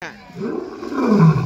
看。